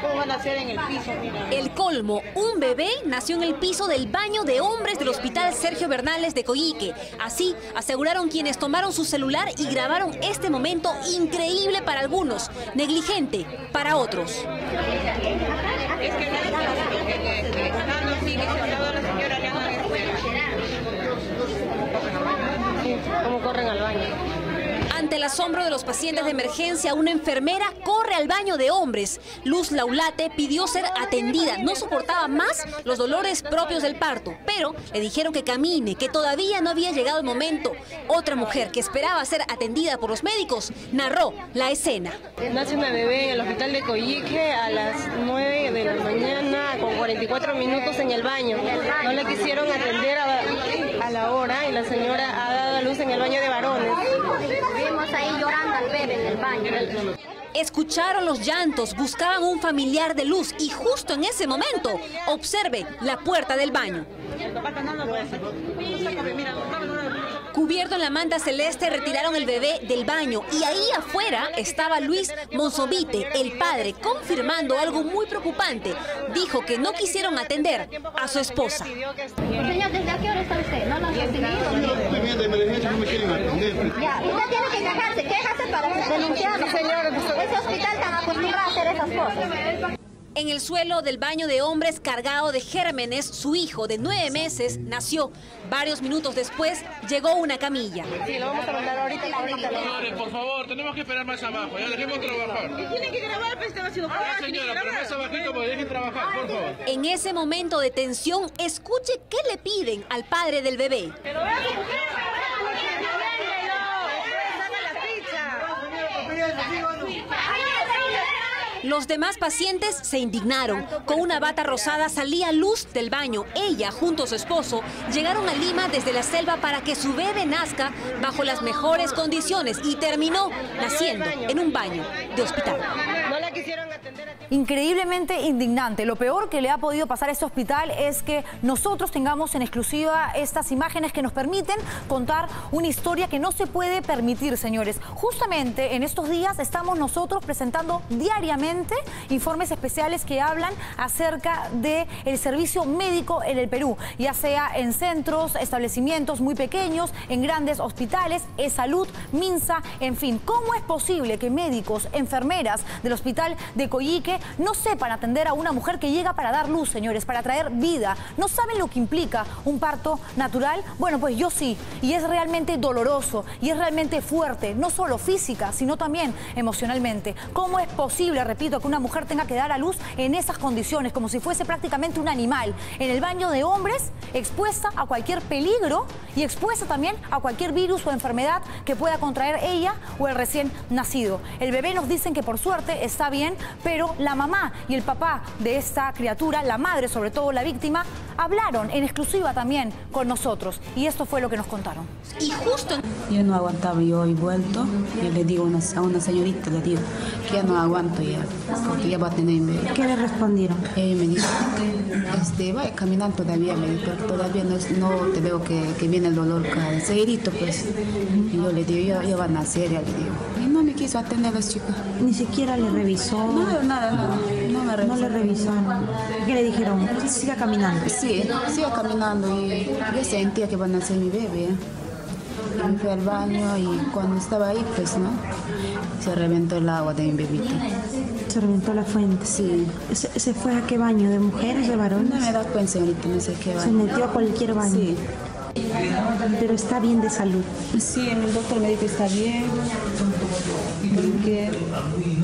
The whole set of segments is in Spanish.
¿Cómo van a hacer en el piso? El colmo, un bebé nació en el piso del baño de hombres del Hospital Sergio Bernales de Coyique. Así aseguraron quienes tomaron su celular y grabaron este momento increíble para algunos, negligente para otros. ¿Cómo corren al baño? Ante el asombro de los pacientes de emergencia, una enfermera corre al baño de hombres. Luz Laulate pidió ser atendida. No soportaba más los dolores propios del parto, pero le dijeron que camine, que todavía no había llegado el momento. Otra mujer que esperaba ser atendida por los médicos narró la escena. Nace una bebé en el hospital de Coyique a las 9 de la mañana con 44 minutos en el baño. No le quisieron atender a, a la hora y la señora ha dado luz en el baño de varones. Vimos ahí llorando al bebé en el baño. Escucharon los llantos, buscaban un familiar de luz y justo en ese momento, observe la puerta del baño. Cubierto en la manta celeste, retiraron el bebé del baño y ahí afuera estaba Luis Monsovite, el padre, confirmando algo muy preocupante. Dijo que no quisieron atender a su esposa. Señor, ¿desde a qué hora está usted? ¿No lo han recibido? Ya, usted tiene que quejarse, quejarse para denunciarlo. Señor, Ese hospital está acostumbrado a hacer esas cosas. En el suelo del baño de hombres cargado de gérmenes, su hijo de nueve meses nació. Varios minutos después llegó una camilla. Sí, lo vamos a mandar ahorita, ahorita. Señores, por favor, tenemos que esperar más abajo, ya dejemos trabajar. Tienen que grabar, pues estaba haciendo Ah, señora, pero más abajito porque dejen trabajar, por favor. En ese momento de tensión, escuche qué le piden al padre del bebé. Los demás pacientes se indignaron. Con una bata rosada salía luz del baño. Ella, junto a su esposo, llegaron a Lima desde la selva para que su bebé nazca bajo las mejores condiciones y terminó naciendo en un baño de hospital. Increíblemente indignante. Lo peor que le ha podido pasar a este hospital es que nosotros tengamos en exclusiva estas imágenes que nos permiten contar una historia que no se puede permitir, señores. Justamente en estos días estamos nosotros presentando diariamente informes especiales que hablan acerca del servicio médico en el Perú, ya sea en centros, establecimientos muy pequeños, en grandes hospitales, es salud, Minsa, en fin. ¿Cómo es posible que médicos, enfermeras del hospital de Coyique no sepan atender a una mujer que llega para dar luz, señores, para traer vida? ¿No saben lo que implica un parto natural? Bueno, pues yo sí. Y es realmente doloroso y es realmente fuerte, no solo física, sino también emocionalmente. ¿Cómo es posible, repito, que una mujer tenga que dar a luz en esas condiciones, como si fuese prácticamente un animal, en el baño de hombres, expuesta a cualquier peligro y expuesta también a cualquier virus o enfermedad que pueda contraer ella o el recién nacido? El bebé nos dicen que por suerte está bien, pero la mamá y el papá de esta criatura, la madre, sobre todo la víctima, hablaron en exclusiva también con nosotros y esto fue lo que nos contaron. Y justo Yo no aguantaba, yo he vuelto y le digo a una, a una señorita, le digo, que ya no aguanto ya, porque ya va a tener. ¿Qué le respondieron? Ella me dijo, este, vaya caminando todavía, me dijo, pero todavía no, es- no te veo que, que viene el dolor cada seguidito, pues. Y yo le digo, ya, ya van a nacer, ya le digo. Y no me quiso atender a las chicas. Ni siquiera le revisó. Nada, nada, nada, no me No le revisaron. ¿Qué le dijeron? Siga caminando. Sí, sigo caminando y yo sentía que van a ser mi bebé. Y fui al baño y cuando estaba ahí, pues, ¿no? Se reventó el agua de mi bebito. Se reventó la fuente. Sí. ¿Se, se fue a qué baño? ¿De mujeres, de No varones? me da cuenta, señorita, no sé qué va. Se metió a cualquier baño. Sí. Pero está bien de salud. Sí, el doctor me dijo que está bien, porque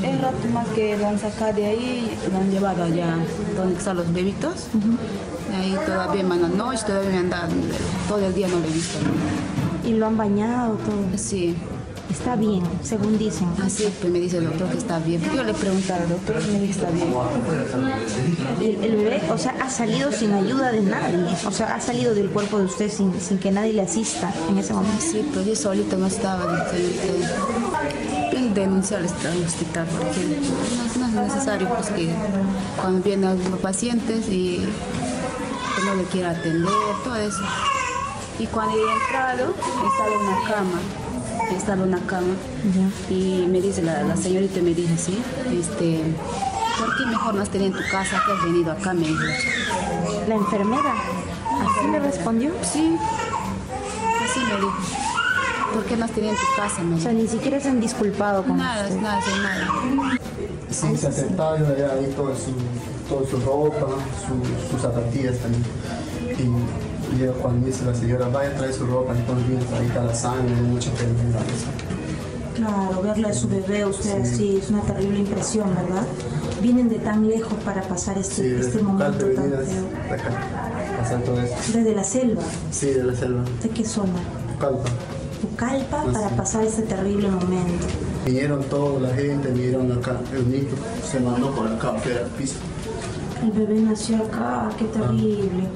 el rato más que lo han sacado de ahí, lo han llevado allá donde están los bebitos. Y ahí todavía me han noche, todavía me han dado, todo el día no lo he visto. Y lo han bañado todo. Sí, Está bien, según dicen. así pues me dice el doctor que está bien. Yo le pregunté al doctor y me que está bien. El, el bebé, o sea, ha salido sin ayuda de nadie. O sea, ha salido del cuerpo de usted sin, sin que nadie le asista en ese momento. Sí, pues yo solita no estaba. Bien denunciar este hospital porque no, no es necesario pues que cuando vienen algunos pacientes y que no le quiera atender, todo eso. Y cuando he entrado, estaba en una cama. Estaba en una cama y me dice la, la señorita me dice sí este ¿por qué mejor no has tenido en tu casa que has venido acá? me dijo La enfermera, así le respondió. sí así me dijo ¿por qué no has tenido en tu casa? me O sea, dijo ni siquiera se han disculpado con nada, usted. nada, nada Sí, se yo veía ahí toda su, toda su ropa, su- sus zapatillas también. Y, yo cuando dice la señora, vaya a traer su ropa, entonces viene ahí está la sangre, mucha pena. Claro, verla de su bebé, usted así, es una terrible impresión, ¿verdad? Vienen de tan lejos para pasar este, Sí, este momento tan feo. de acá, pasar todo esto. Desde la selva, Sí, de la selva, ¿de qué zona? Pucallpa. Pucallpa Ah, para sí. pasar este terrible momento. Vinieron toda la gente, vinieron acá, el niño se mandó por acá, afuera al piso. El bebé nació acá, qué terrible.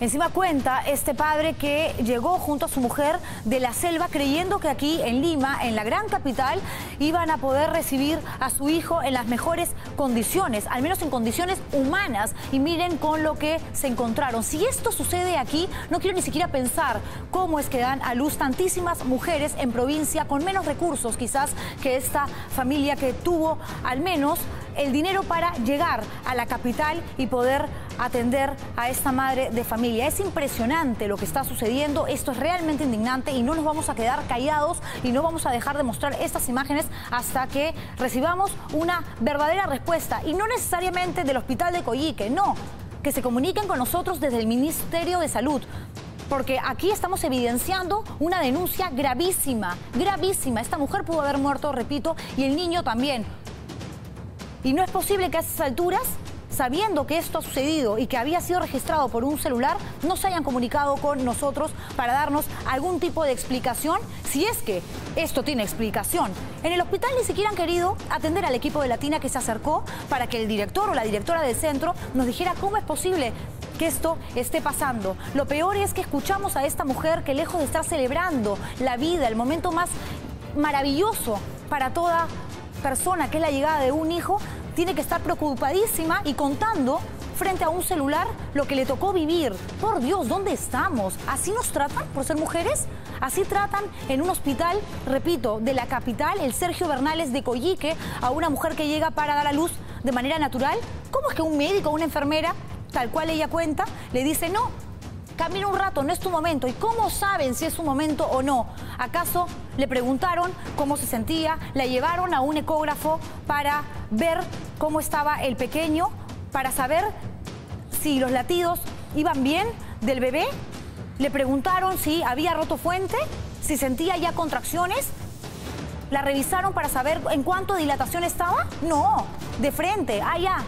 Encima cuenta este padre que llegó junto a su mujer de la selva creyendo que aquí en Lima, en la gran capital, iban a poder recibir a su hijo en las mejores condiciones, al menos en condiciones humanas. Y miren con lo que se encontraron. Si esto sucede aquí, no quiero ni siquiera pensar cómo es que dan a luz tantísimas mujeres en provincia con menos recursos quizás que esta familia que tuvo al menos el dinero para llegar a la capital y poder atender a esta madre de familia. Es impresionante lo que está sucediendo, esto es realmente indignante y no nos vamos a quedar callados y no vamos a dejar de mostrar estas imágenes hasta que recibamos una verdadera respuesta y no necesariamente del hospital de Coyique, no, que se comuniquen con nosotros desde el Ministerio de Salud. Porque aquí estamos evidenciando una denuncia gravísima, gravísima. Esta mujer pudo haber muerto, repito, y el niño también. Y no es posible que a esas alturas, sabiendo que esto ha sucedido y que había sido registrado por un celular, no se hayan comunicado con nosotros para darnos algún tipo de explicación, si es que esto tiene explicación. En el hospital ni siquiera han querido atender al equipo de Latina que se acercó para que el director o la directora del centro nos dijera cómo es posible que esto esté pasando. Lo peor es que escuchamos a esta mujer que lejos de estar celebrando la vida, el momento más maravilloso para toda persona, que es la llegada de un hijo, tiene que estar preocupadísima y contando frente a un celular lo que le tocó vivir. Por Dios, ¿dónde estamos? ¿Así nos tratan por ser mujeres? Así tratan en un hospital, repito, de la capital, el Sergio Bernales de Coyique, a una mujer que llega para dar a luz de manera natural. ¿Cómo es que un médico o una enfermera, tal cual ella cuenta, le dice no? Camina un rato, no es tu momento. ¿Y cómo saben si es su momento o no? ¿Acaso le preguntaron cómo se sentía? La llevaron a un ecógrafo para ver cómo estaba el pequeño, para saber si los latidos iban bien del bebé. Le preguntaron si había roto fuente, si sentía ya contracciones. ¿La revisaron para saber en cuánto dilatación estaba? No, de frente, ya.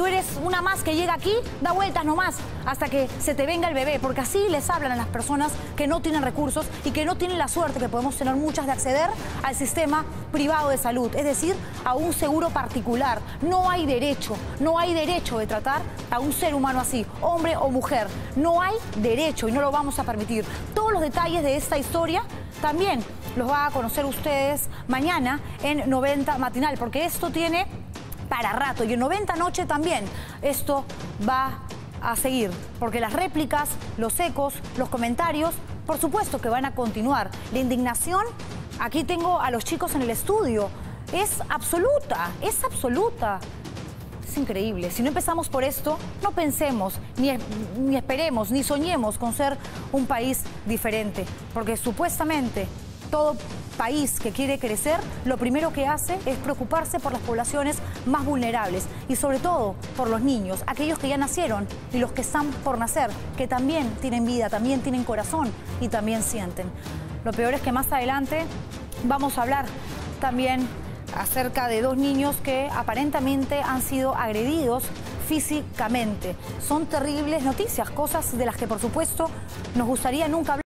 Tú eres una más que llega aquí, da vueltas nomás hasta que se te venga el bebé, porque así les hablan a las personas que no tienen recursos y que no tienen la suerte que podemos tener muchas de acceder al sistema privado de salud, es decir, a un seguro particular. No hay derecho, no hay derecho de tratar a un ser humano así, hombre o mujer. No hay derecho y no lo vamos a permitir. Todos los detalles de esta historia también los va a conocer ustedes mañana en 90 Matinal, porque esto tiene para rato. Y en 90 Noche también esto va a seguir, porque las réplicas, los ecos, los comentarios, por supuesto que van a continuar. La indignación, aquí tengo a los chicos en el estudio, es absoluta, es absoluta. Es increíble. Si no empezamos por esto, no pensemos, ni, ni esperemos, ni soñemos con ser un país diferente, porque supuestamente todo país que quiere crecer, lo primero que hace es preocuparse por las poblaciones más vulnerables y sobre todo por los niños, aquellos que ya nacieron y los que están por nacer, que también tienen vida, también tienen corazón y también sienten. Lo peor es que más adelante vamos a hablar también acerca de dos niños que aparentemente han sido agredidos físicamente. Son terribles noticias, cosas de las que por supuesto nos gustaría nunca hablar.